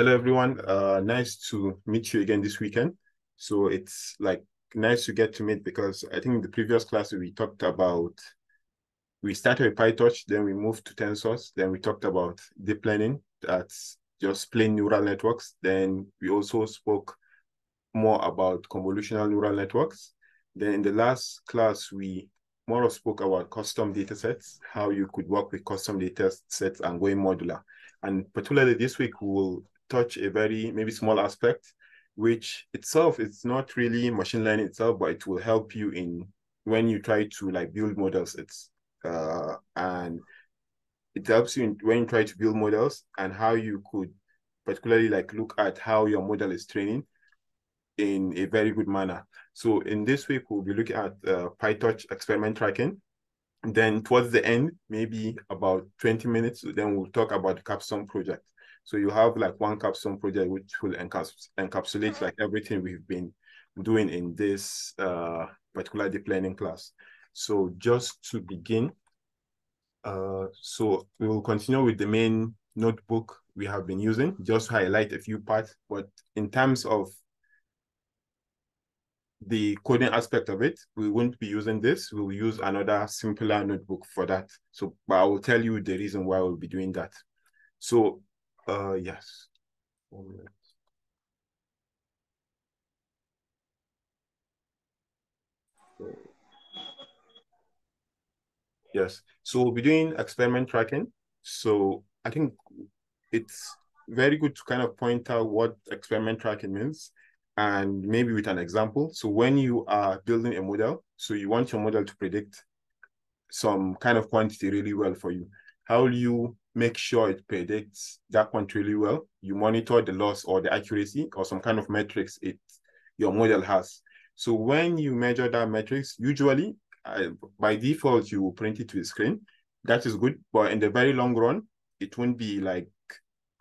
Hello, everyone. Uh, nice to meet you again this weekend. So it's like nice to get to meet because I think in the previous class we talked about, we started with PyTorch, then we moved to tensors, then we talked about deep learning, that's just plain neural networks. Then we also spoke more about convolutional neural networks. Then in the last class, we more spoke about custom data sets, how you could work with custom data sets and going modular. And particularly this week, we will touch a very maybe small aspect, which itself is not really machine learning itself, but it will help you in when you try to like build models. It's uh, and it helps you in, when you try to build models and how you could particularly like look at how your model is training in a very good manner. So in this week, we'll be looking at uh, PyTorch experiment tracking. Then towards the end, maybe about 20 minutes, then we'll talk about the capstone project. So you have like one capstone project which will encaps encapsulate like everything we've been doing in this uh, particular deep learning class. So just to begin, uh, so we will continue with the main notebook we have been using, just highlight a few parts. But in terms of the coding aspect of it, we won't be using this. We'll use another simpler notebook for that. So, but I will tell you the reason why we'll be doing that. So uh, yes. Yes. So we'll be doing experiment tracking. So I think it's very good to kind of point out what experiment tracking means and maybe with an example. So when you are building a model, so you want your model to predict some kind of quantity really well for you. How will you make sure it predicts that quantity really well. You monitor the loss or the accuracy or some kind of metrics it your model has. So when you measure that metrics, usually uh, by default you will print it to the screen. That is good, but in the very long run, it won't be like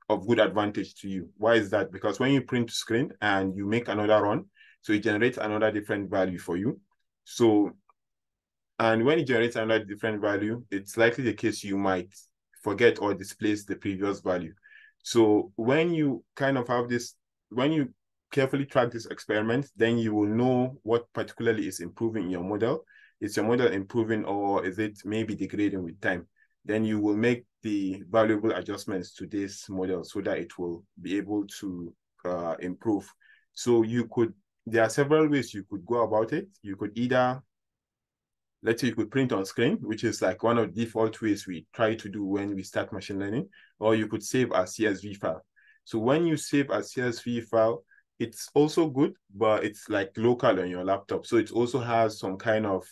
of good advantage to you. Why is that? Because when you print to screen and you make another run, so it generates another different value for you. So, and when it generates another different value, it's likely the case you might forget or displace the previous value. So when you kind of have this, when you carefully track this experiment, then you will know what particularly is improving in your model. Is your model improving or is it maybe degrading with time? Then you will make the valuable adjustments to this model so that it will be able to uh, improve. So you could, there are several ways you could go about it. You could either let's say you could print on screen, which is like one of the default ways we try to do when we start machine learning, or you could save a CSV file. So when you save a CSV file, it's also good, but it's like local on your laptop. So it also has some kind of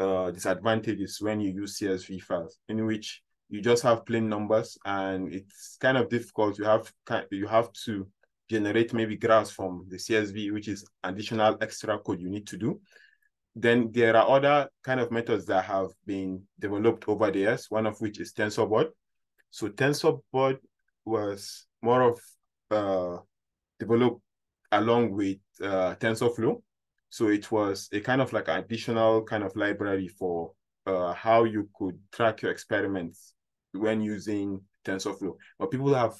uh, disadvantages when you use CSV files, in which you just have plain numbers and it's kind of difficult. You have you have to generate maybe graphs from the CSV, which is additional extra code you need to do. Then there are other kind of methods that have been developed over the years, one of which is TensorBoard. So TensorBoard was more of uh, developed along with uh, TensorFlow. So it was a kind of like an additional kind of library for uh, how you could track your experiments when using TensorFlow. But people have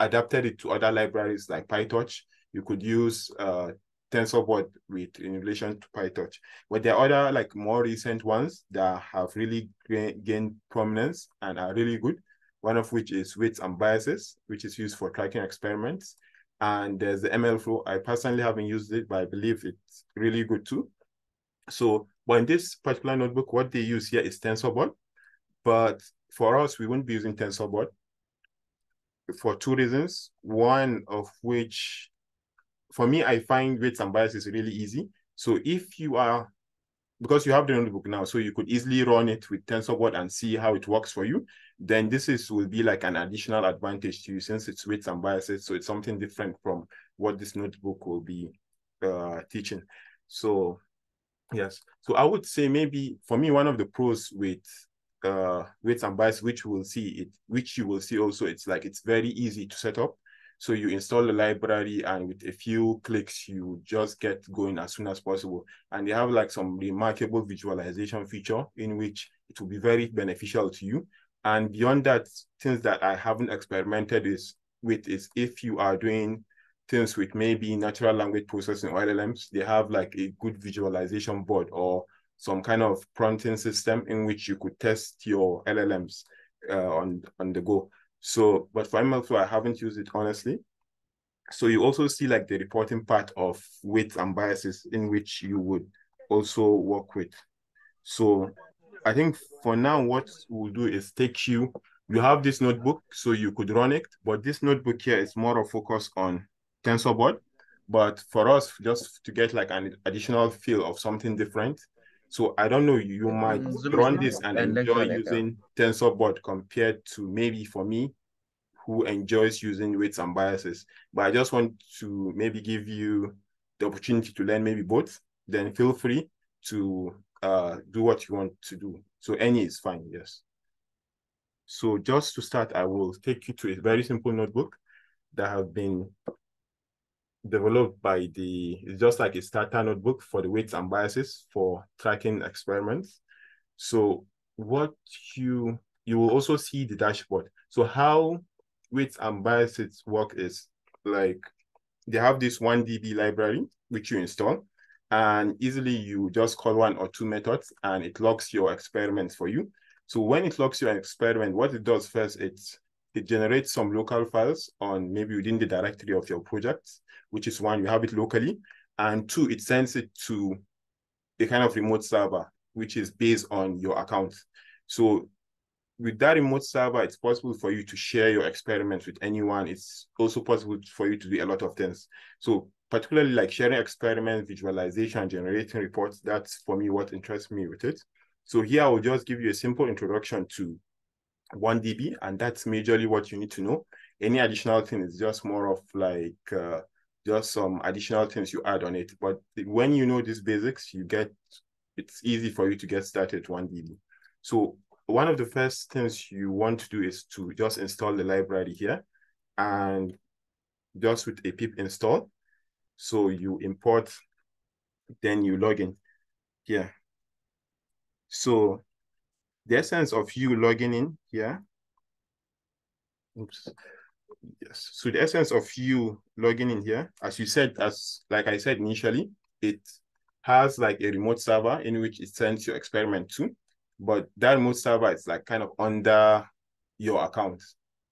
adapted it to other libraries like PyTorch. You could use uh, TensorBoard with in relation to PyTorch. But there are other like more recent ones that have really gained prominence and are really good. One of which is weights and biases, which is used for tracking experiments. And there's the MLflow. I personally haven't used it, but I believe it's really good too. So, but in this particular notebook, what they use here is TensorBoard. But for us, we won't be using TensorBoard for two reasons. One of which for me, I find weights and biases really easy. So if you are, because you have the notebook now, so you could easily run it with TensorBoard and see how it works for you, then this is will be like an additional advantage to you since it's weights and biases. So it's something different from what this notebook will be uh, teaching. So yes, so I would say maybe for me, one of the pros with uh weights and bias which we will see it which you will see also it's like it's very easy to set up so you install the library and with a few clicks, you just get going as soon as possible. And they have like some remarkable visualization feature in which it will be very beneficial to you. And beyond that, things that I haven't experimented is with is if you are doing things with maybe natural language processing or LLMs, they have like a good visualization board or some kind of prompting system in which you could test your LLMs uh, on, on the go. So, but for MLflow, I haven't used it honestly. So you also see like the reporting part of weights and biases in which you would also work with. So I think for now, what we'll do is take you, you have this notebook, so you could run it, but this notebook here is more of focus on TensorBoard. But for us, just to get like an additional feel of something different. So I don't know, you might mm, run this and enjoy using TensorBoard compared to maybe for me, who enjoys using weights and biases. But I just want to maybe give you the opportunity to learn maybe both. Then feel free to uh, do what you want to do. So any is fine, yes. So just to start, I will take you to a very simple notebook that have been developed by the, it's just like a starter notebook for the weights and biases for tracking experiments. So what you, you will also see the dashboard. So how weights and biases work is like they have this wandb library, which you install, and easily you just call one or two methods and it logs your experiments for you. So when it logs your experiment, what it does first, it's it generates some local files on maybe within the directory of your project, which is one, you have it locally. And two, it sends it to a kind of remote server, which is based on your account. So with that remote server, it's possible for you to share your experiments with anyone. It's also possible for you to do a lot of things. So particularly like sharing experiments, visualization, generating reports, that's for me what interests me with it. So here I will just give you a simple introduction to wandb, and that's majorly what you need to know. Any additional thing is just more of like uh, just some additional things you add on it. But when you know these basics, you get it's easy for you to get started wandb. So one of the first things you want to do is to just install the library here and just with a pip install. So you import, then you log in here. So the essence of you logging in here, oops, yes. So the essence of you logging in here, as you said, as like I said initially, it has like a remote server in which it sends your experiment to but that remote server is like kind of under your account.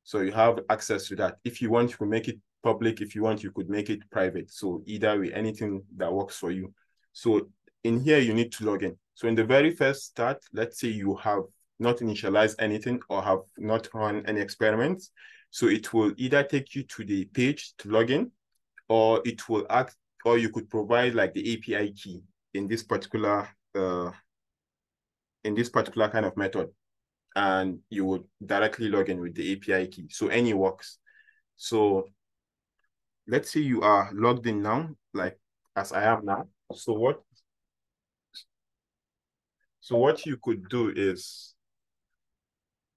So you have access to that. If you want, you can make it public. If you want, you could make it private. So either way, anything that works for you. So in here, you need to log in. So in the very first start, let's say you have not initialized anything or have not run any experiments. So it will either take you to the page to log in, or it will act, or you could provide like the API key in this particular uh, in this particular kind of method and you would directly log in with the API key. So any works. So let's say you are logged in now, like as I am now. So what so what you could do is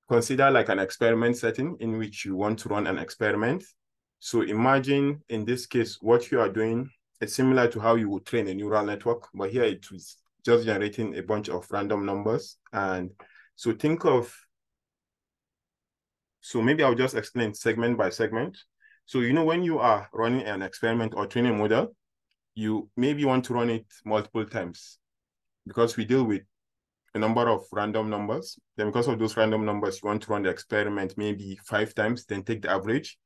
consider like an experiment setting in which you want to run an experiment. So imagine in this case, what you are doing is similar to how you would train a neural network, but here it is just generating a bunch of random numbers. And so think of, so maybe I'll just explain segment by segment. So, you know, when you are running an experiment or training model, you maybe want to run it multiple times because we deal with a number of random numbers. Then because of those random numbers, you want to run the experiment maybe five times, then take the average.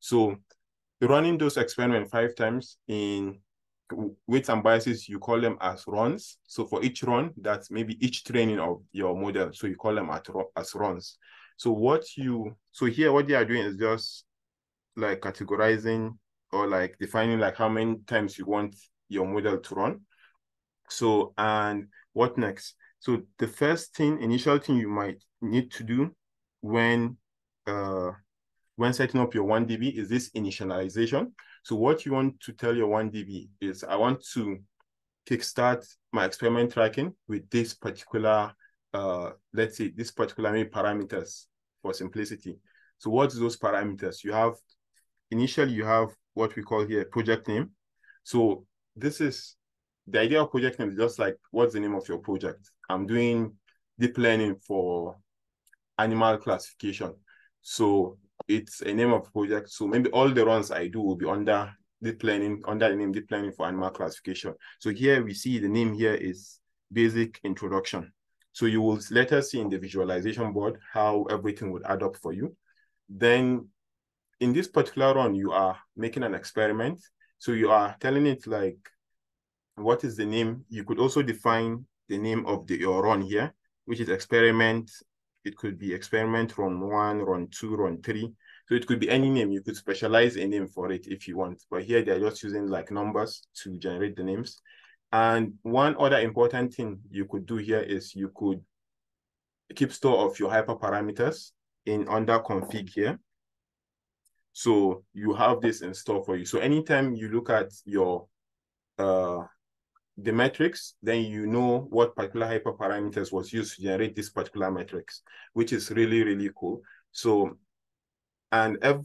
So running those experiments five times in weights and biases, you call them as runs. So for each run, that's maybe each training of your model. So you call them at, as runs. So what you, so here what they are doing is just like categorizing or like defining like how many times you want your model to run. So, and what next? So the first thing, initial thing you might need to do when uh, when setting up your wandb is this initialization. So what you want to tell your wandb is I want to kickstart my experiment tracking with this particular, uh, let's say this particular parameters for simplicity. So what's those parameters? You have, initially you have what we call here project name. So this is, the idea of project name is just like, what's the name of your project? I'm doing deep learning for animal classification. So it's a name of project. So maybe all the runs I do will be under deep learning, under the name deep learning for animal classification. So here we see the name here is basic introduction. So you will later see in the visualization board how everything would add up for you. Then in this particular run, you are making an experiment. So you are telling it like, what is the name? You could also define the name of the your run here, which is experiment. It could be experiment run one, run two, run three. So it could be any name. You could specialize a name for it if you want. But here they're just using like numbers to generate the names. And one other important thing you could do here is you could keep store of your hyperparameters in under config here. So you have this in store for you. So anytime you look at your uh, the metrics, then you know what particular hyperparameters was used to generate this particular metrics, which is really, really cool. So, and if,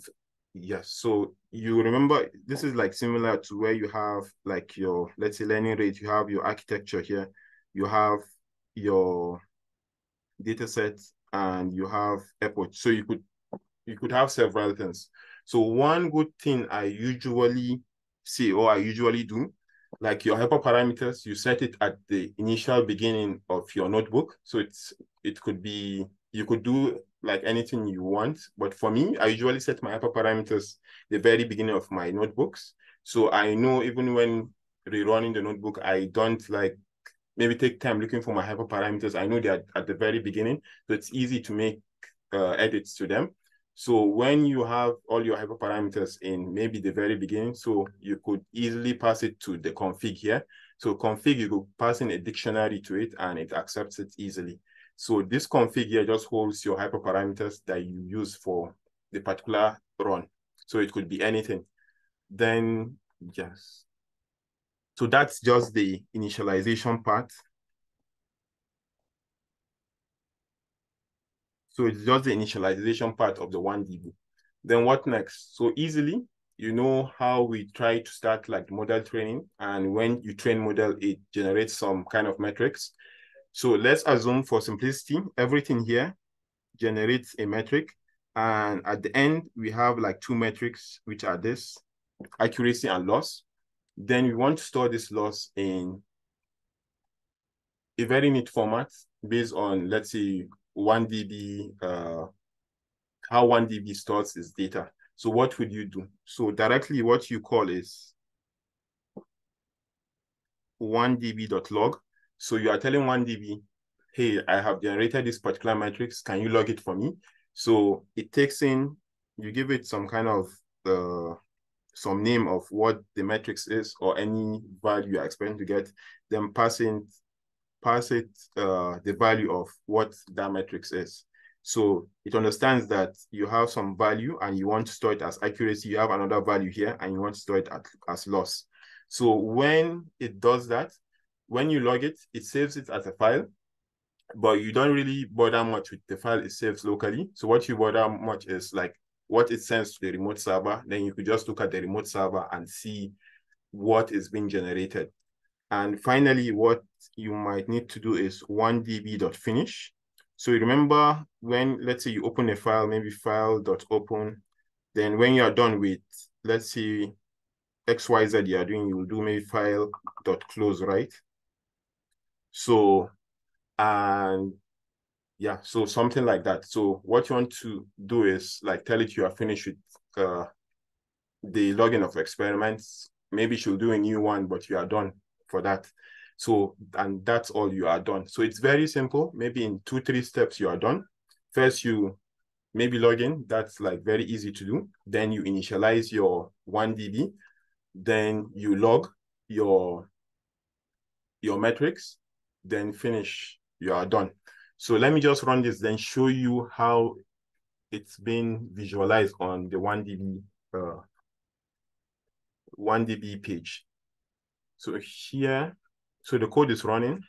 yes, so you remember, this is like similar to where you have like your, let's say learning rate, you have your architecture here, you have your data set, and you have epoch. So you could, you could have several things. So one good thing I usually see or I usually do like your hyperparameters, you set it at the initial beginning of your notebook. So it's it could be you could do like anything you want. But for me, I usually set my hyperparameters the very beginning of my notebooks. So I know even when rerunning the notebook, I don't like maybe take time looking for my hyperparameters. I know they're at the very beginning. So it's easy to make uh, edits to them. So when you have all your hyperparameters in maybe the very beginning, so you could easily pass it to the config here. So config, you could pass in a dictionary to it and it accepts it easily. So this config here just holds your hyperparameters that you use for the particular run. So it could be anything. Then, yes. So that's just the initialization part. So it's just the initialization part of the wandb. Then what next? So easily, you know how we try to start like model training. And when you train model, it generates some kind of metrics. So let's assume for simplicity, everything here generates a metric. And at the end, we have like two metrics, which are this, accuracy and loss. Then we want to store this loss in a very neat format based on, let's say, wandb, uh, how wandb stores its data. So what would you do? So directly what you call is wandb.log. So you are telling wandb, hey, I have generated this particular matrix. Can you log it for me? So it takes in, you give it some kind of uh, some name of what the matrix is or any value you're expecting to get, then pass in pass it uh, the value of what that matrix is. So it understands that you have some value and you want to store it as accuracy. You have another value here and you want to store it at, as loss. So when it does that, when you log it, it saves it as a file, but you don't really bother much with the file it saves locally. So what you bother much is like what it sends to the remote server. Then you could just look at the remote server and see what is being generated. And finally, what you might need to do is wandb.finish. So remember when, let's say you open a file, maybe file.open, then when you are done with, let's say XYZ you are doing, you will do maybe file.close, right? So, and yeah, so something like that. So what you want to do is like tell it you are finished with uh, the logging of experiments. Maybe she'll do a new one, but you are done for that. So, and that's all you are done. So it's very simple. Maybe in two, three steps you are done. First, you maybe log in. That's like very easy to do. Then you initialize your wandb. Then you log your, your metrics. Then finish. You are done. So let me just run this, then show you how it's been visualized on the wandb uh, wandb page. So here, so the code is running.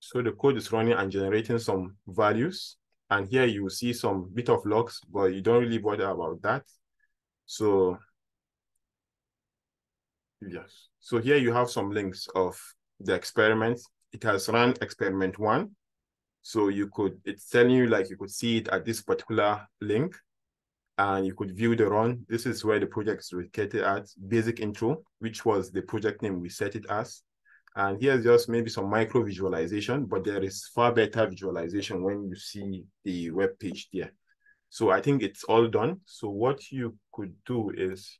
So the code is running and generating some values. And here you see some bit of logs, but you don't really bother about that. So yes. So here you have some links of the experiment. It has run experiment one. So you could, it's telling you like you could see it at this particular link and you could view the run. This is where the project is located at, basic intro, which was the project name we set it as. And here's just maybe some micro visualization, but there is far better visualization when you see the web page there. So I think it's all done. So what you could do is,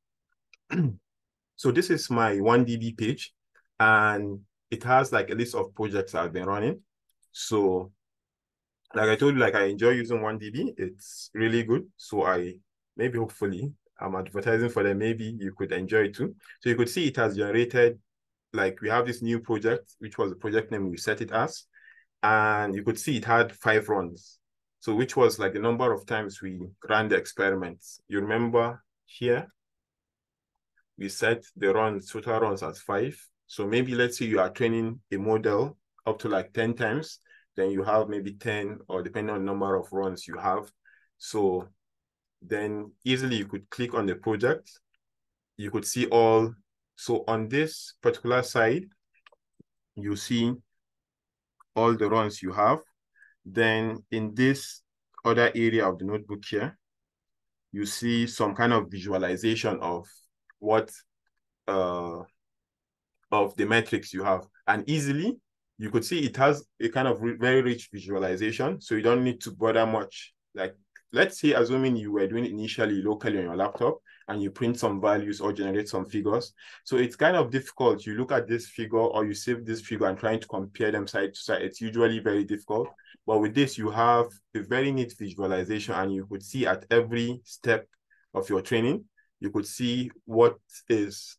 so this is my wandb page and it has like a list of projects I've been running. So like I told you, like I enjoy using wandb. It's really good. So I maybe hopefully I'm advertising for them. Maybe you could enjoy it too. So you could see it has generated like we have this new project, which was the project name we set it as. And you could see it had five runs. So which was like the number of times we ran the experiments. You remember here, we set the runs, total runs as five. So maybe let's say you are training a model up to like 10 times then you have maybe 10 or depending on the number of runs you have. So then easily you could click on the project. You could see all. So on this particular side, you see all the runs you have. Then in this other area of the notebook here, you see some kind of visualization of what uh, of the metrics you have. And easily you could see it has a kind of very rich visualization. So you don't need to bother much. Like, let's say, assuming you were doing it initially locally on your laptop and you print some values or generate some figures. So it's kind of difficult. You look at this figure or you save this figure and trying to compare them side to side. It's usually very difficult. But with this, you have a very neat visualization and you could see at every step of your training, you could see what is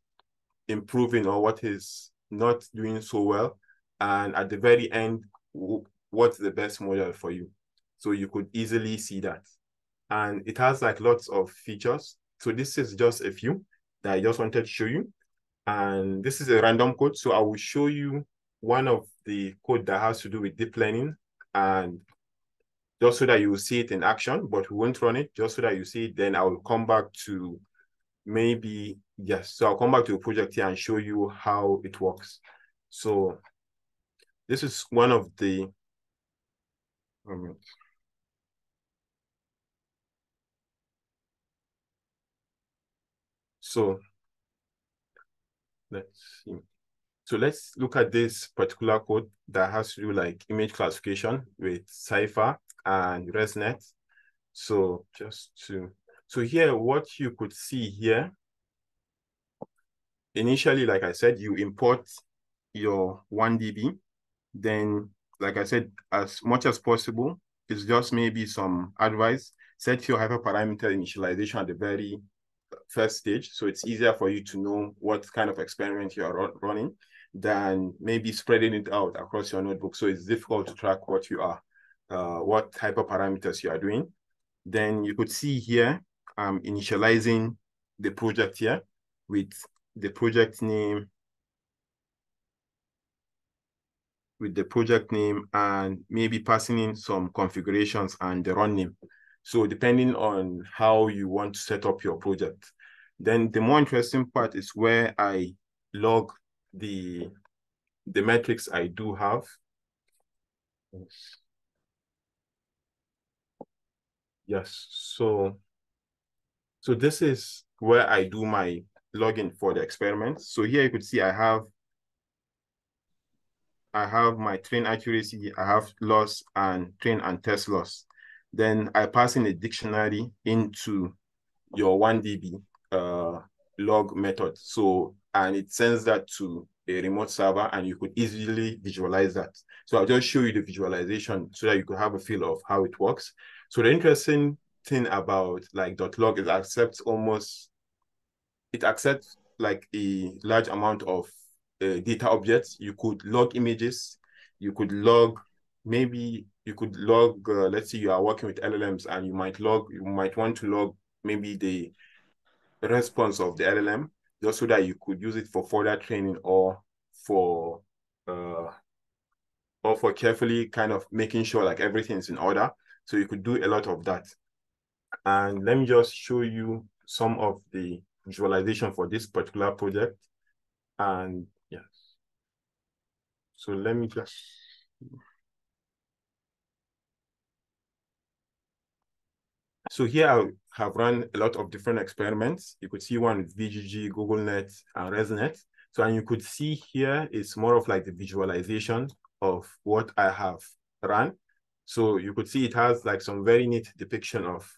improving or what is not doing so well and at the very end, what's the best model for you? So you could easily see that. And it has like lots of features. So this is just a few that I just wanted to show you. And this is a random code. So I will show you one of the code that has to do with deep learning and just so that you will see it in action, but we won't run it just so that you see it. Then I will come back to maybe, yes. So I'll come back to the project here and show you how it works. So this is one of the um, so let's see. So let's look at this particular code that has to do like image classification with CIFAR and ResNet. So just to, so here, what you could see here, initially, like I said, you import your wandb then like I said, as much as possible, it's just maybe some advice. Set your hyperparameter initialization at the very first stage. So it's easier for you to know what kind of experiment you are running than maybe spreading it out across your notebook. So it's difficult to track what you are, uh, what type of parameters you are doing. Then you could see here, I'm initializing the project here with the project name with the project name and maybe passing in some configurations and the run name. So depending on how you want to set up your project. Then the more interesting part is where I log the, the metrics I do have. Yes, so, so this is where I do my login for the experiment. So here you could see I have I have my train accuracy, I have loss and train and test loss. Then I pass in a dictionary into your wandb uh, log method. So, and it sends that to a remote server and you could easily visualize that. So I'll just show you the visualization so that you could have a feel of how it works. So the interesting thing about like dot .log is accepts almost, it accepts like a large amount of uh, data objects. You could log images. You could log maybe you could log. Uh, let's say you are working with LLMs and you might log. You might want to log maybe the response of the LLM just so that you could use it for further training or for uh, or for carefully kind of making sure like everything's in order. So you could do a lot of that. And let me just show you some of the visualization for this particular project. And Yes. So let me just So here I have run a lot of different experiments. You could see one VGG, GoogLeNet, and ResNet. So, and you could see here it's more of like the visualization of what I have run. So you could see it has like some very neat depiction of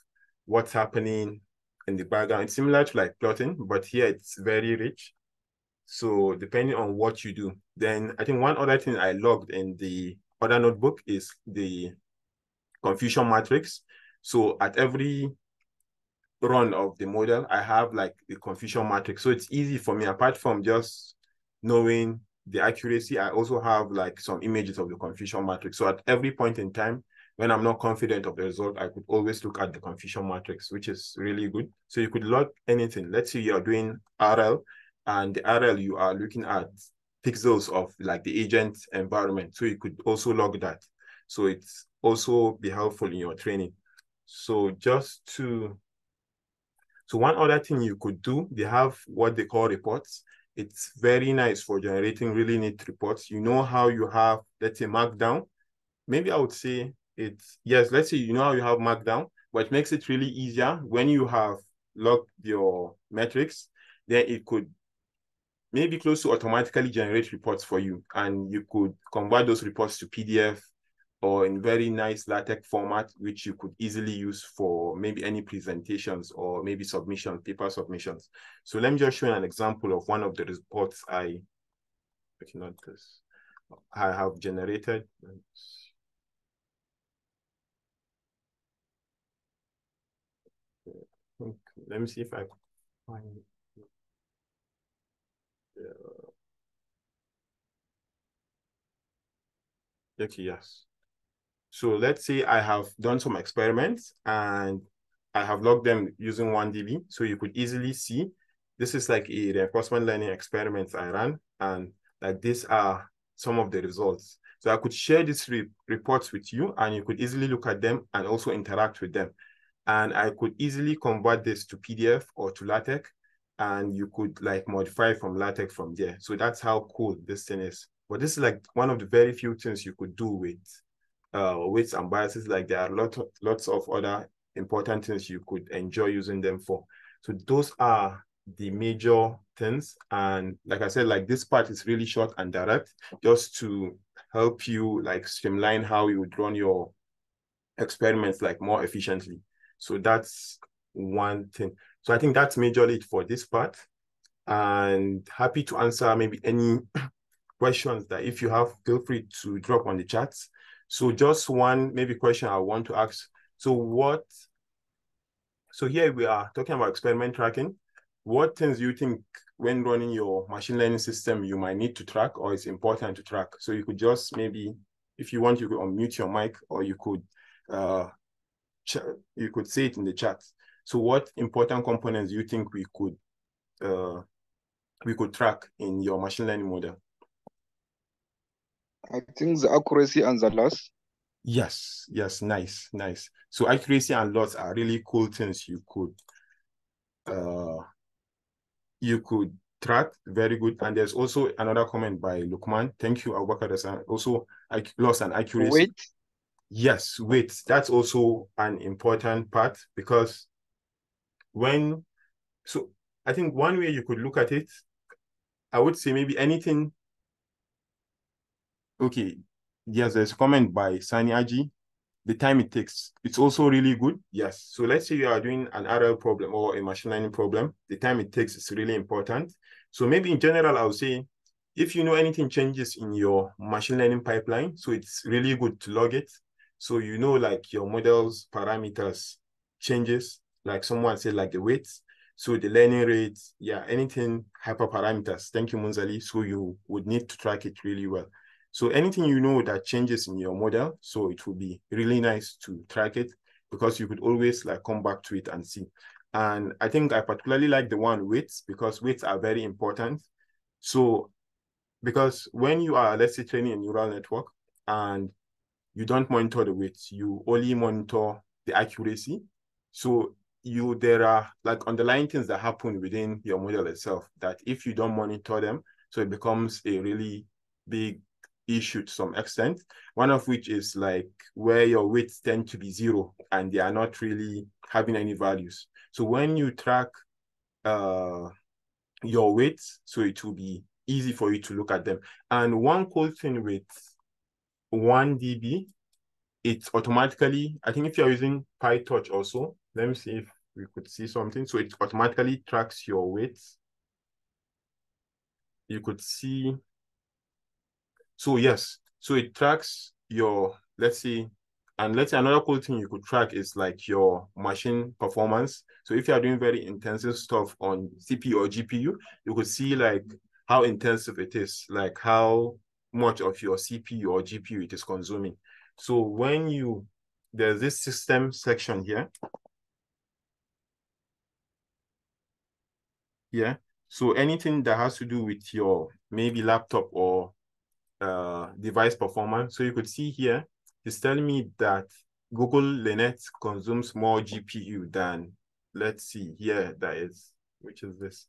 what's happening in the background. It's similar to like plotting, but here it's very rich. So depending on what you do, then I think one other thing I logged in the other notebook is the confusion matrix. So at every run of the model, I have like the confusion matrix. So it's easy for me, apart from just knowing the accuracy, I also have like some images of the confusion matrix. So at every point in time, when I'm not confident of the result, I could always look at the confusion matrix, which is really good. So you could log anything. Let's say you're doing RL and the RL you are looking at pixels of like the agent environment. So you could also log that. So it's also be helpful in your training. So just to, so one other thing you could do, they have what they call reports. It's very nice for generating really neat reports. You know how you have, let's say Markdown. Maybe I would say it's, yes, let's say you know how you have Markdown, but it makes it really easier when you have logged your metrics, then it could maybe close to automatically generate reports for you. And you could convert those reports to PDF or in very nice LaTeX format, which you could easily use for maybe any presentations or maybe submission, paper submissions. So let me just show you an example of one of the reports I, okay, not this, I have generated. Let me see if I find it. Okay, yes. So let's say I have done some experiments and I have logged them using wandb. So you could easily see this is like a reinforcement learning experiment I ran. And like these are some of the results. So I could share these re reports with you and you could easily look at them and also interact with them. And I could easily convert this to PDF or to LaTeX and you could like modify from LaTeX from there. So that's how cool this thing is. But this is like one of the very few things you could do with uh, weights and biases. Like there are lot of, lots of other important things you could enjoy using them for. So those are the major things. And like I said, like this part is really short and direct, just to help you like streamline how you would run your experiments like more efficiently. So that's one thing. So I think that's majorly it for this part. And happy to answer maybe any questions that if you have, feel free to drop on the chat. So just one maybe question I want to ask. So what, so here we are talking about experiment tracking. What things do you think when running your machine learning system you might need to track or it's important to track? So you could just maybe, if you want, you could unmute your mic or you could uh, you could say it in the chat. So what important components do you think we could uh, we could track in your machine learning model? I think the accuracy and the loss. Yes, yes, nice, nice. So accuracy and loss are really cool things you could uh you could track very good. And there's also another comment by Lukman. Thank you, Abubakar. Also, loss and accuracy. Wait. Yes, wait. That's also an important part because when so I think one way you could look at it, I would say maybe anything. Okay, yes, there's a comment by Sani Aji. The time it takes, it's also really good. Yes. So let's say you are doing an RL problem or a machine learning problem, the time it takes is really important. So maybe in general, I would say if you know anything changes in your machine learning pipeline, so it's really good to log it. So you know like your model's parameters changes like someone said, like the weights. So the learning rates, yeah, anything hyperparameters. Thank you, Munzali. So you would need to track it really well. So anything you know that changes in your model, so it would be really nice to track it because you could always like come back to it and see. And I think I particularly like the one weights because weights are very important. So because when you are, let's say, training a neural network and you don't monitor the weights, you only monitor the accuracy. So you there are like underlying things that happen within your model itself that if you don't monitor them, so it becomes a really big issue to some extent. One of which is like where your weights tend to be zero and they are not really having any values. So when you track uh, your weights, so it will be easy for you to look at them. And one cool thing with wandb, it's automatically, I think if you're using PyTorch also, let me see if we could see something. So it automatically tracks your weights. You could see, so yes, so it tracks your, let's see, and let's say another cool thing you could track is like your machine performance. So if you are doing very intensive stuff on CPU or GPU, you could see like how intensive it is, like how much of your CPU or GPU it is consuming. So when you, there's this system section here. Yeah. So anything that has to do with your maybe laptop or uh, device performance. So you could see here, it's telling me that GoogLeNet consumes more GPU than, let's see here, that is, which is this,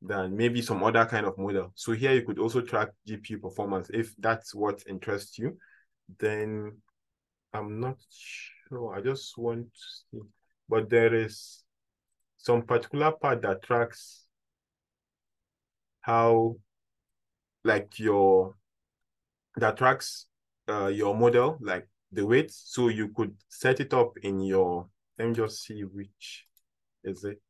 than maybe some other kind of model. So here you could also track GPU performance if that's what interests you. Then I'm not sure. I just want to see, but there is some particular part that tracks how, like your, that tracks uh, your model, like the weight. So you could set it up in your, let me just see which is it.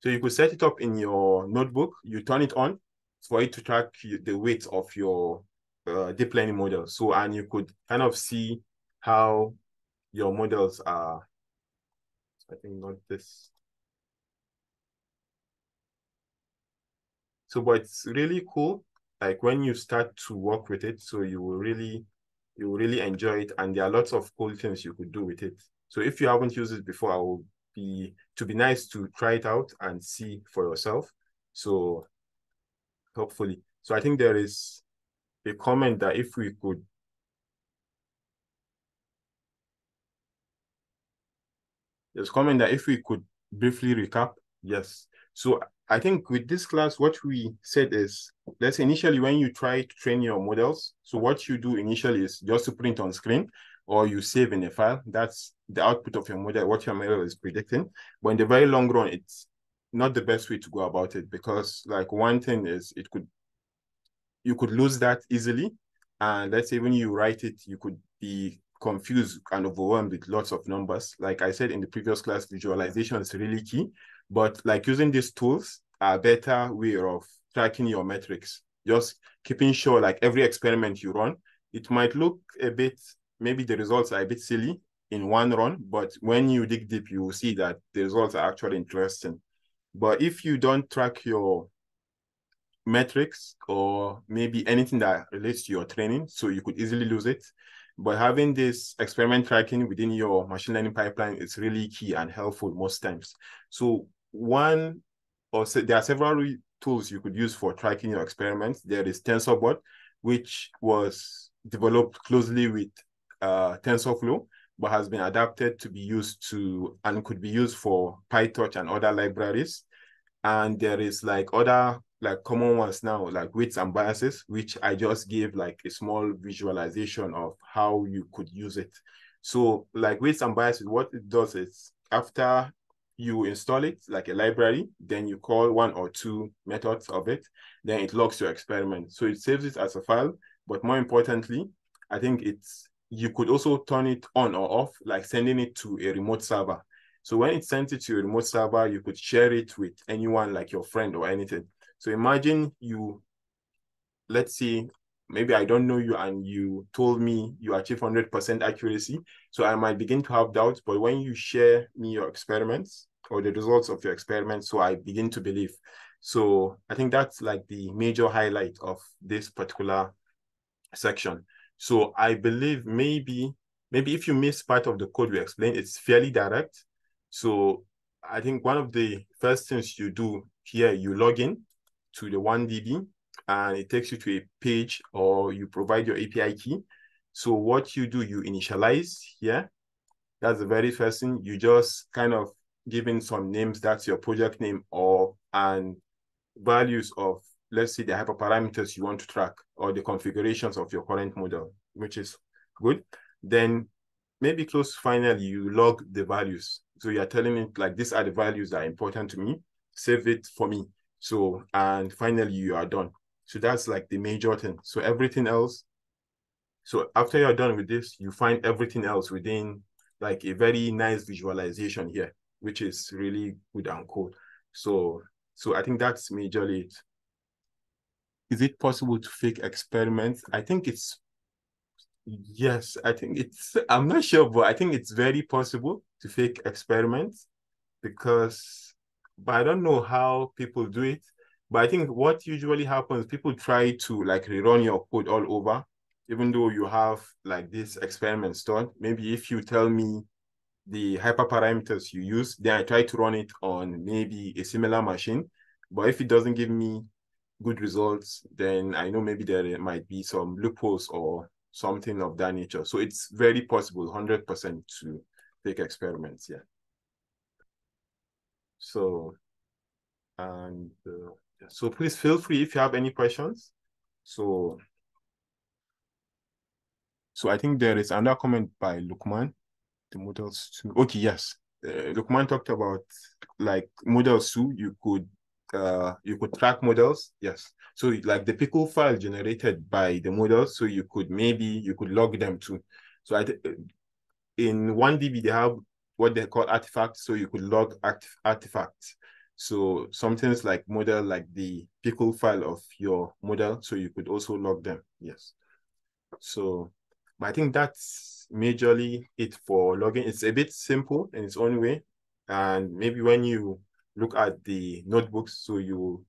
So you could set it up in your notebook, you turn it on for it to track the weight of your uh, deep learning model. So, and you could kind of see how your models are, I think not this. So, but it's really cool. Like when you start to work with it, so you will really, you will really enjoy it. And there are lots of cool things you could do with it. So if you haven't used it before, I will be, to be nice to try it out and see for yourself. So hopefully, so I think there is a comment that if we could there's comment that if we could briefly recap, yes. So I think with this class, what we said is, let's initially when you try to train your models, so what you do initially is just to print on screen or you save in a file. That's the output of your model, what your model is predicting. But in the very long run, it's not the best way to go about it because like one thing is it could you could lose that easily. And let's say when you write it, you could be confused and overwhelmed with lots of numbers. Like I said in the previous class, visualization is really key. But like using these tools are a better way of tracking your metrics. Just keeping sure like every experiment you run, it might look a bit, maybe the results are a bit silly in one run, but when you dig deep, you will see that the results are actually interesting. But if you don't track your metrics or maybe anything that relates to your training, so you could easily lose it. But having this experiment tracking within your machine learning pipeline is really key and helpful most times. So one, or there are several tools you could use for tracking your experiments. There is TensorBoard, which was developed closely with uh, TensorFlow, but has been adapted to be used to and could be used for PyTorch and other libraries. And there is like other like common ones now, like weights and biases, which I just gave like a small visualization of how you could use it. So like weights and biases, what it does is after you install it like a library, then you call one or two methods of it, then it logs your experiment. So it saves it as a file, but more importantly, I think it's you could also turn it on or off, like sending it to a remote server. So when it sends it to a remote server, you could share it with anyone like your friend or anything. So imagine you, let's say, maybe I don't know you and you told me you achieve 100% accuracy. So I might begin to have doubts, but when you share me your experiments or the results of your experiments, so I begin to believe. So I think that's like the major highlight of this particular section. So I believe maybe, maybe if you miss part of the code we explained, it's fairly direct. So I think one of the first things you do here, you log in to the wandb and it takes you to a page or you provide your API key. So what you do, you initialize here. That's the very first thing. You just kind of giving some names, that's your project name or and values of let's say the hyperparameters you want to track or the configurations of your current model, which is good. Then maybe close to final, you log the values. So you're telling it like, these are the values that are important to me, save it for me. So, and finally you are done. So that's like the major thing. So everything else, so after you're done with this, you find everything else within like a very nice visualization here, which is really good and cool. So, so I think that's majorly it. Is it possible to fake experiments? I think it's Yes, I think it's, I'm not sure, but I think it's very possible to fake experiments because, but I don't know how people do it. But I think what usually happens, people try to like rerun your code all over, even though you have like this experiment stored. Maybe if you tell me the hyperparameters you use, then I try to run it on maybe a similar machine. But if it doesn't give me good results, then I know maybe there might be some loopholes or something of that nature. So it's very possible, 100% to take experiments, yeah. So, and uh, so please feel free if you have any questions. So, so I think there is another comment by Lukman, the models too. Okay, yes. Uh, Lukman talked about like models too. You could uh, you could track models. Yes. So like the pickle file generated by the models, so you could maybe you could log them too. So I in wandb they have what they call artifacts, so you could log act artifacts. So sometimes like model like the pickle file of your model, so you could also log them. Yes. So I think that's majorly it for logging. It's a bit simple in its own way. And maybe when you look at the notebooks so you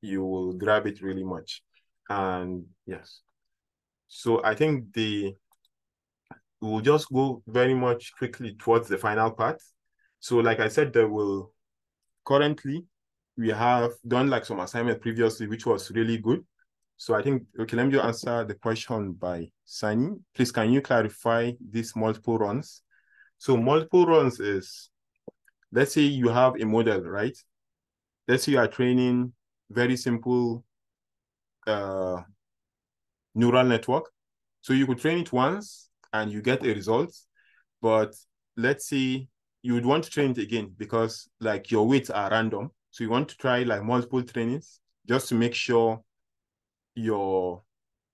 you will grab it really much and yes so i think the we'll just go very much quickly towards the final part so like i said there will currently we have done like some assignment previously which was really good so i think okay let me just answer the question by Sani. please can you clarify these multiple runs so multiple runs is let's say you have a model, right? Let's say you are training very simple uh, neural network. So you could train it once and you get a result, but let's say you would want to train it again because like your weights are random. So you want to try like multiple trainings just to make sure your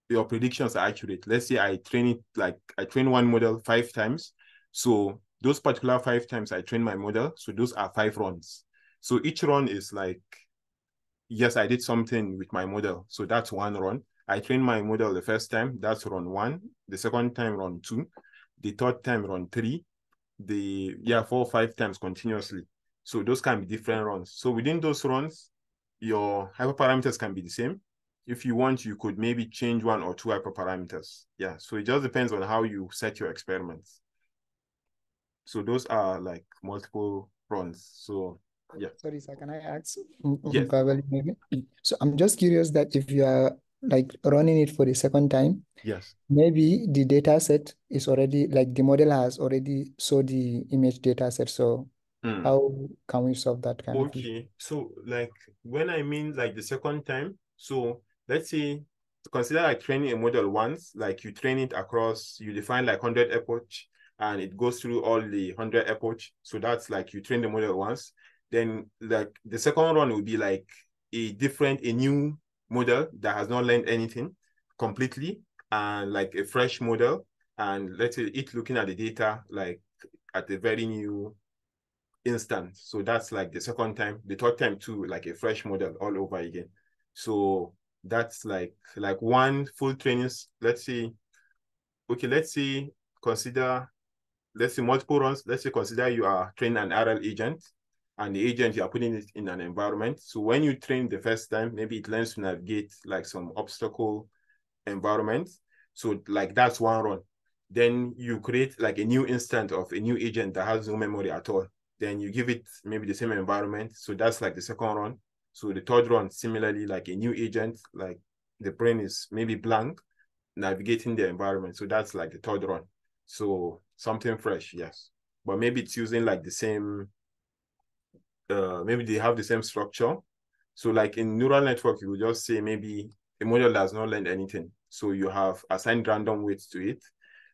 your predictions are accurate. Let's say I train it like I train one model five times. So those particular five times I train my model. So those are five runs. So each run is like, yes, I did something with my model. So that's one run. I train my model the first time, that's run one. The second time, run two. The third time, run three. The, yeah, four or five times continuously. So those can be different runs. So within those runs, your hyperparameters can be the same. If you want, you could maybe change one or two hyperparameters. Yeah, so it just depends on how you set your experiments. So those are like multiple runs. So yeah. Sorry, sir, can I ask? Yes. Maybe. So I'm just curious that if you are like running it for the second time, yes, maybe the data set is already like the model has already saw the image data set. So mm. how can we solve that kind okay. of Okay. So like when I mean like the second time, so let's say consider like training a model once, like you train it across, you define like 100 epoch and it goes through all the 100 epoch. So that's like you train the model once. Then like the second run will be like a different, a new model that has not learned anything completely and like a fresh model. And let's say it looking at the data like at a very new instant. So that's like the second time, the third time too, like a fresh model all over again. So that's like like one full training. Let's see. okay, let's see. consider let's see multiple runs, let's say consider you are training an RL agent and the agent you are putting it in an environment. So when you train the first time, maybe it learns to navigate like some obstacle environment. So like that's one run. Then you create like a new instance of a new agent that has no memory at all. Then you give it maybe the same environment. So that's like the second run. So the third run, similarly, like a new agent, like the brain is maybe blank, navigating the environment. So that's like the third run. So something fresh, yes. But maybe it's using like the same, uh, maybe they have the same structure. So like in neural network, you would just say maybe a model does not learn anything. So you have assigned random weights to it.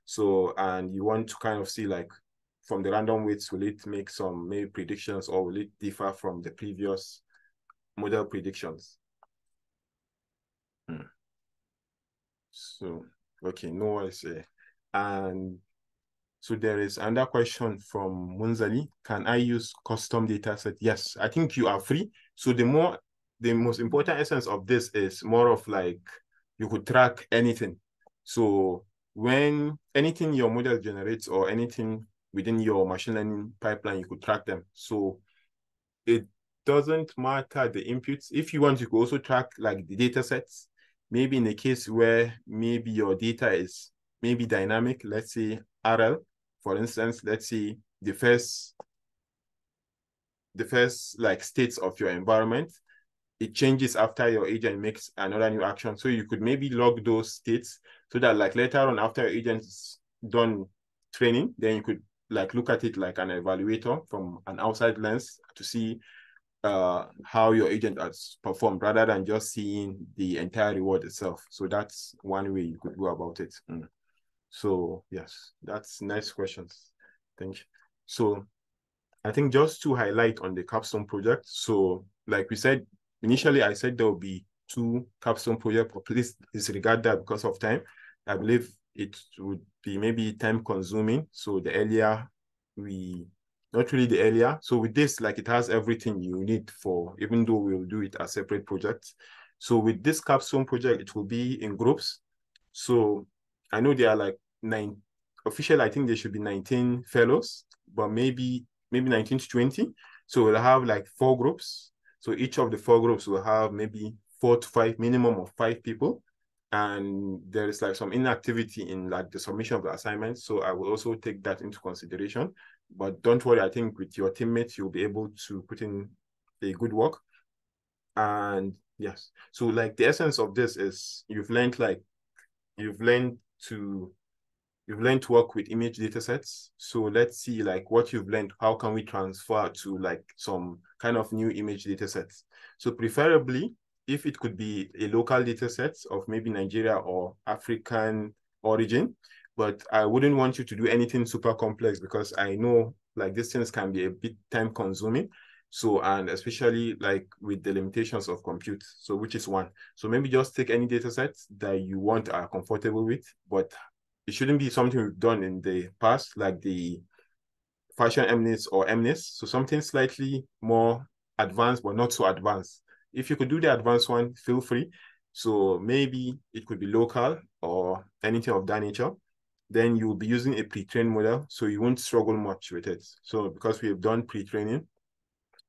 So, and you want to kind of see like from the random weights, will it make some maybe predictions or will it differ from the previous model predictions? Hmm. So, okay, no I say. And so there is another question from Munzali. Can I use custom data set? Yes, I think you are free. So the more the most important essence of this is more of like you could track anything. So when anything your model generates or anything within your machine learning pipeline, you could track them. So it doesn't matter the inputs. If you want, you could also track like the data sets. Maybe in a case where maybe your data is maybe dynamic, let's say RL, for instance, let's see the first the first like states of your environment it changes after your agent makes another new action. So you could maybe log those states so that like later on after your agent's done training, then you could like look at it like an evaluator from an outside lens to see uh, how your agent has performed rather than just seeing the entire reward itself. So that's one way you could go about it. Mm. So yes, that's nice questions. Thank you. So I think just to highlight on the capstone project. So like we said, Initially, I said there will be two capstone projects, but please disregard that because of time. I believe it would be maybe time consuming. So the earlier we, not really the earlier. So with this, like it has everything you need for, even though we'll do it as separate projects. So with this capstone project, it will be in groups. So I know there are like nine, official, I think there should be 19 fellows, but maybe, maybe 19 to 20. So we'll have like four groups so each of the four groups will have maybe four to five, minimum of five people. And there is like some inactivity in like the submission of the assignment. So I will also take that into consideration. But don't worry, I think with your teammates, you'll be able to put in a good work. And yes, so like the essence of this is you've learned like you've learned to you've learned to work with image data sets. So let's see like what you've learned, how can we transfer to like some kind of new image data sets? So preferably, if it could be a local data set of maybe Nigeria or African origin, but I wouldn't want you to do anything super complex because I know like these things can be a bit time consuming. So, and especially like with the limitations of compute. So, which is one. So maybe just take any data sets that you want are comfortable with, but it shouldn't be something we've done in the past, like the fashion MNIST or MNIST. So something slightly more advanced, but not so advanced. If you could do the advanced one, feel free. So maybe it could be local or anything of that nature. Then you will be using a pre-trained model, so you won't struggle much with it. So because we have done pre-training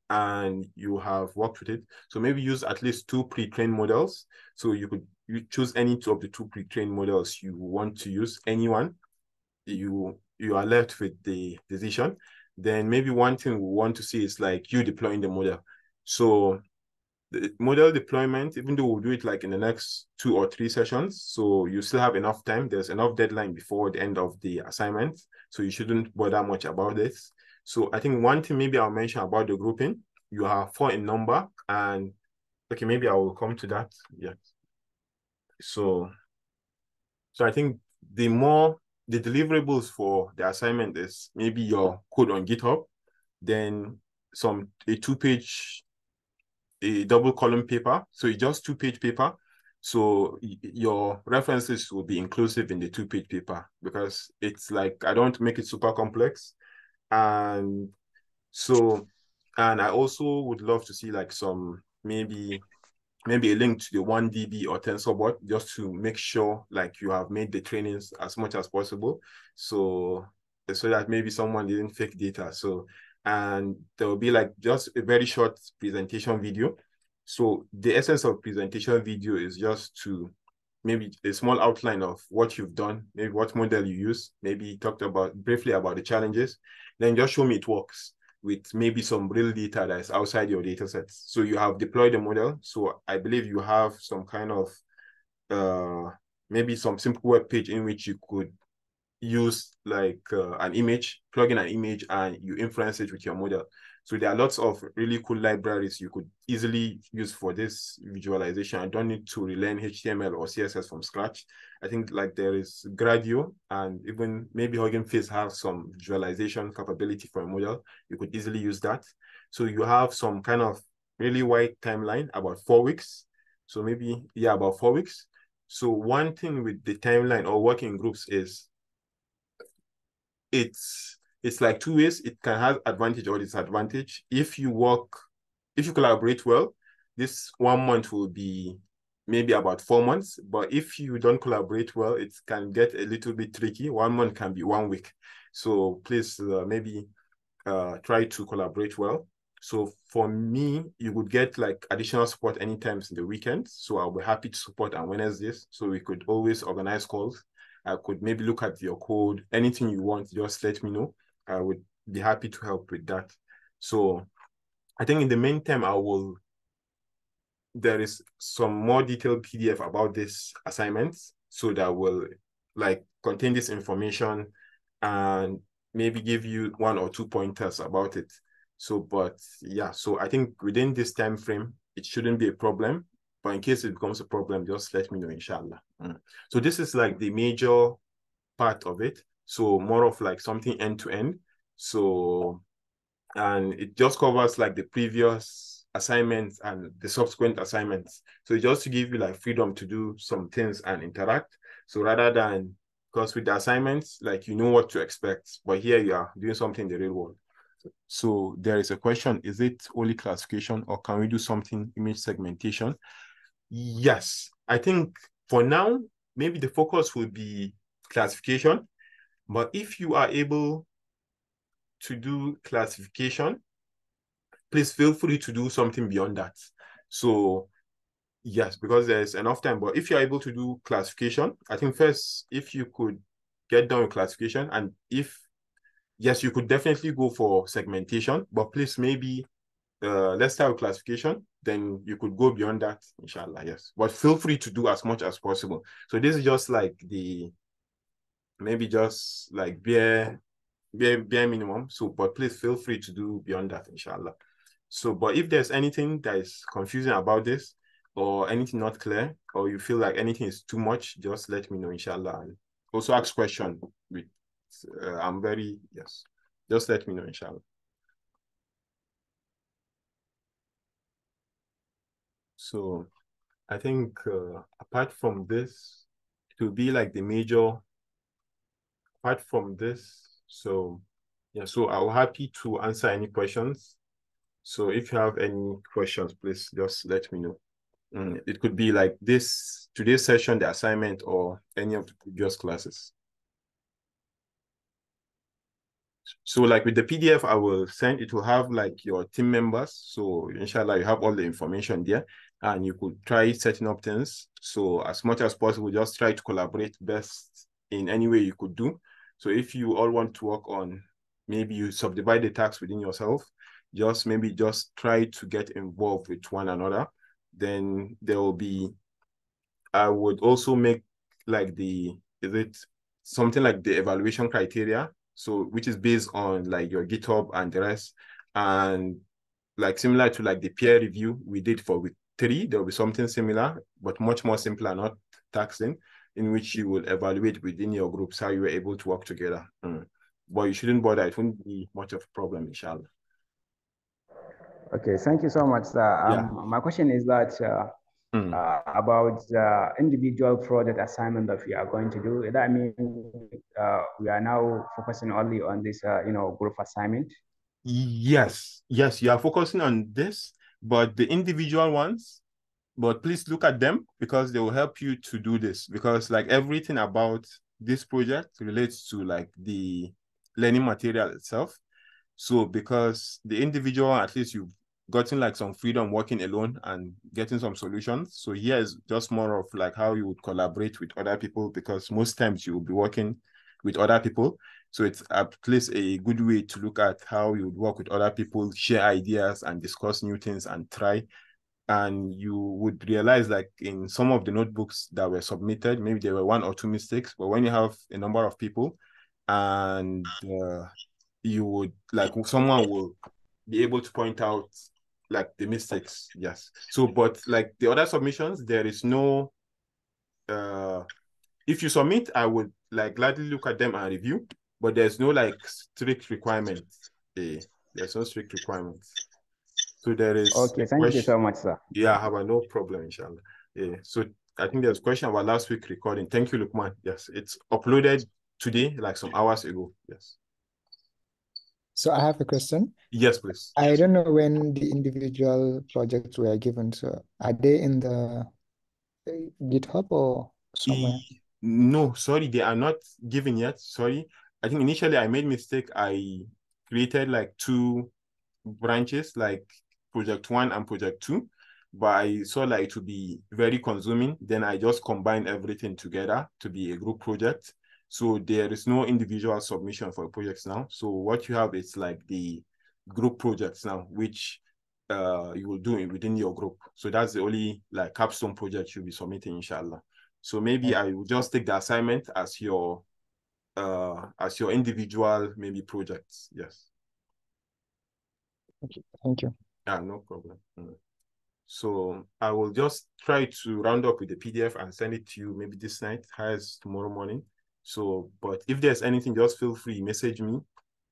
and you have worked with it, so maybe use at least two pre-trained models. So you could you choose any two of the two pre-trained models you want to use, anyone, you you are left with the decision. Then maybe one thing we want to see is like you deploying the model. So the model deployment, even though we'll do it like in the next two or three sessions, so you still have enough time. There's enough deadline before the end of the assignment, so you shouldn't bother much about this. So I think one thing maybe I'll mention about the grouping, you are four in number, and okay, maybe I will come to that. Yeah. So, so I think the more the deliverables for the assignment is maybe your code on GitHub, then some a two-page, a double column paper. So it's just two-page paper. So your references will be inclusive in the two-page paper because it's like I don't make it super complex. And so, and I also would love to see like some maybe maybe a link to the wandb or TensorBoard just to make sure like you have made the trainings as much as possible. So so that maybe someone didn't fake data. So and there will be like just a very short presentation video. So the essence of presentation video is just to maybe a small outline of what you've done, maybe what model you use, maybe talked about briefly about the challenges, then just show me it works with maybe some real data that is outside your data sets. So you have deployed the model. So I believe you have some kind of uh, maybe some simple web page in which you could use like uh, an image, plug in an image, and you influence it with your model. So there are lots of really cool libraries you could easily use for this visualization. I don't need to relearn HTML or CSS from scratch. I think like there is Gradio and even maybe Hugging Face has some visualization capability for a model. You could easily use that. So you have some kind of really wide timeline, about four weeks. So maybe, yeah, about four weeks. So one thing with the timeline or working groups is it's it's like two ways. It can have advantage or disadvantage. If you work, if you collaborate well, this one month will be maybe about four months. But if you don't collaborate well, it can get a little bit tricky. One month can be one week. So please uh, maybe uh, try to collaborate well. So for me, you would get like additional support anytime in the weekend. So I'll be happy to support on Wednesdays. So we could always organize calls. I could maybe look at your code, anything you want, just let me know. I would be happy to help with that. So I think in the meantime, I will, there is some more detailed PDF about this assignment. So that will like contain this information and maybe give you one or two pointers about it. So, but yeah, so I think within this time frame, it shouldn't be a problem. But in case it becomes a problem, just let me know, inshallah. Mm. So this is like the major part of it. So more of like something end to end. So, and it just covers like the previous assignments and the subsequent assignments. So just to give you like freedom to do some things and interact. So rather than, because with the assignments, like you know what to expect, but here you are doing something in the real world. So there is a question, is it only classification or can we do something image segmentation? Yes, I think for now, maybe the focus will be classification. But if you are able to do classification, please feel free to do something beyond that. So yes, because there's enough time. But if you're able to do classification, I think first, if you could get done with classification, and if yes, you could definitely go for segmentation, but please maybe uh, let's start with classification. Then you could go beyond that, inshallah. Yes, but feel free to do as much as possible. So this is just like the maybe just like bare bare bare minimum. So, but please feel free to do beyond that, inshallah. So, but if there's anything that is confusing about this, or anything not clear, or you feel like anything is too much, just let me know, inshallah. And also ask question with uh, I'm very yes. Just let me know, inshallah. So I think uh, apart from this, it will be like the major, apart from this, so yeah, so I'm happy to answer any questions. So if you have any questions, please just let me know. Mm, it could be like this, today's session, the assignment, or any of the previous classes. So like with the PDF I will send, it will have like your team members. So inshallah, you have all the information there and you could try setting up things. So as much as possible, just try to collaborate best in any way you could do. So if you all want to work on, maybe you subdivide the tasks within yourself, just maybe just try to get involved with one another. Then there will be, I would also make like the, is it something like the evaluation criteria so which is based on like your GitHub and the rest. And like similar to like the peer review we did for week three, there will be something similar, but much more simpler, not taxing, in which you will evaluate within your groups how you were able to work together. Mm. But you shouldn't bother, it won't be much of a problem, inshallah. Okay, thank you so much, sir. Um, yeah. My question is that uh, mm. uh, about the individual project assignment that we are going to do. That means uh, we are now focusing only on this, uh, you know, group assignment. Yes, yes, you are focusing on this, but the individual ones, but please look at them because they will help you to do this because like everything about this project relates to like the learning material itself. So because the individual, at least you've gotten like some freedom working alone and getting some solutions. So here is just more of like how you would collaborate with other people because most times you will be working with other people. So it's at least a good way to look at how you would work with other people, share ideas and discuss new things and try. And you would realize like in some of the notebooks that were submitted, maybe there were one or two mistakes, but when you have a number of people, and uh, you would like someone will be able to point out like the mistakes. Yes. So, but like the other submissions, there is no. Uh, if you submit, I would like gladly look at them and review, but there's no like strict requirements. Uh, there's no strict requirements. So there is. Okay, thank question. you so much, sir. Yeah, have a no problem, inshallah. Yeah. So I think there's a question about last week recording. Thank you, Lukman. Yes, it's uploaded today, like some hours ago. Yes. So I have a question. Yes, please. I don't know when the individual projects were given. So are they in the GitHub or somewhere? No, sorry, they are not given yet. Sorry. I think initially I made mistake. I created like two branches, like project one and project two, but I saw like it would be very consuming. Then I just combined everything together to be a group project. So there is no individual submission for projects now. So what you have is like the group projects now, which uh, you will do within your group. So that's the only like capstone project you'll be submitting, inshallah. So maybe I will just take the assignment as your uh as your individual maybe projects. Yes. Okay, thank you. Yeah, no problem. Mm. So I will just try to round up with the PDF and send it to you maybe this night, as tomorrow morning. So, but if there's anything, just feel free, message me.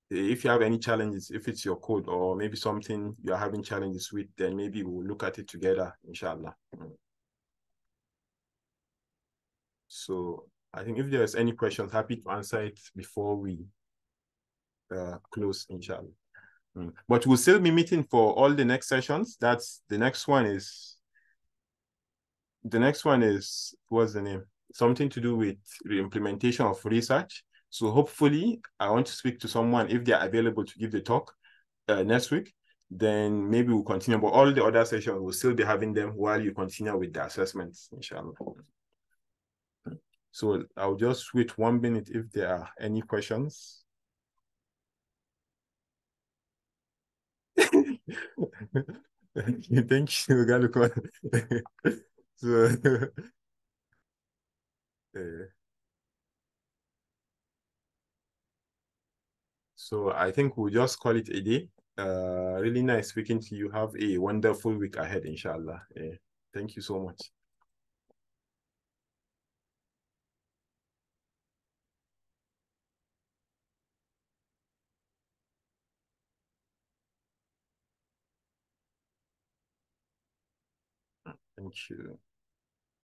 If you have any challenges, if it's your code or maybe something you're having challenges with, then maybe we'll look at it together, inshallah. So I think if there's any questions, happy to answer it before we uh, close, inshallah. Mm. But we'll still be meeting for all the next sessions. That's the next one is the next one is what's the name? something to do with the implementation of research. So hopefully, I want to speak to someone if they're available to give the talk uh, next week. Then maybe we'll continue. But all the other sessions, we'll still be having them while you continue with the assessments, inshallah. So I'll just wait one minute if there are any questions. Thank you, Galuko. so uh, so I think we'll just call it a day. Uh, really nice speaking to you. Have a wonderful week ahead, inshallah. Thank you so much. Thank you.